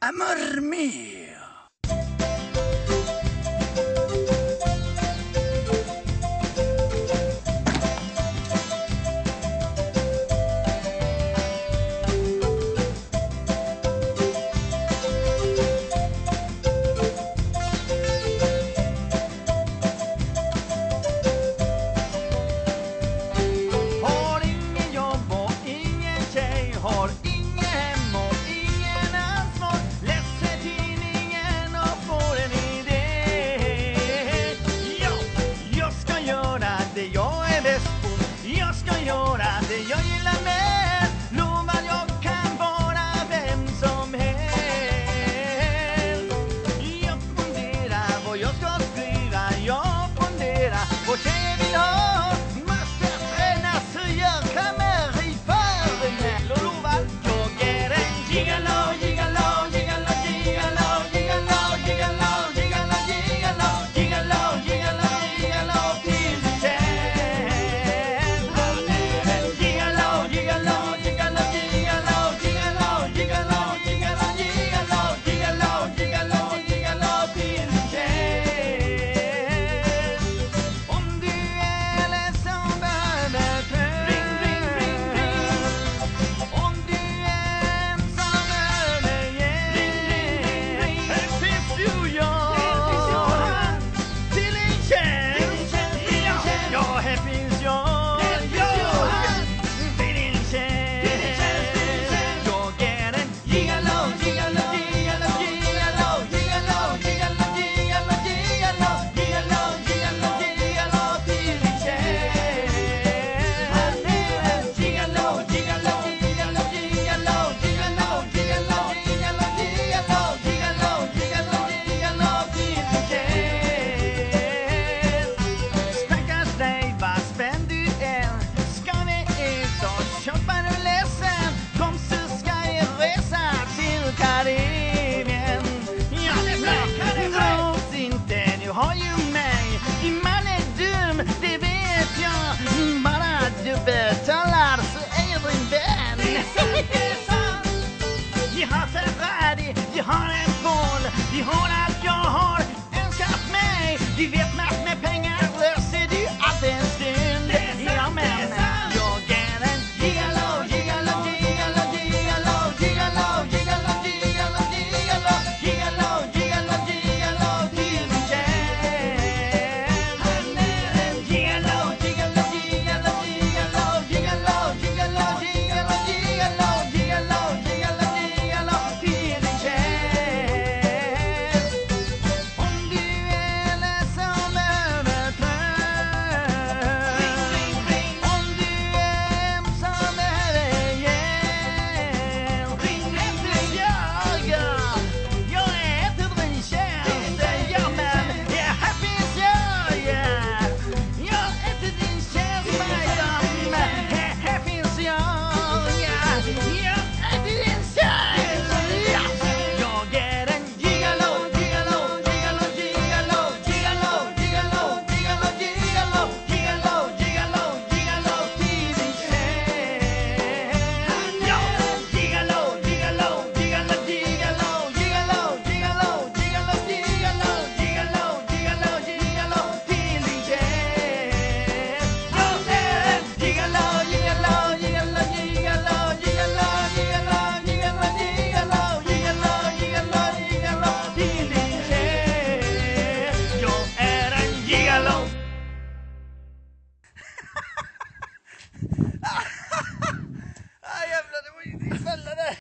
Amor mío. yo Llégalo.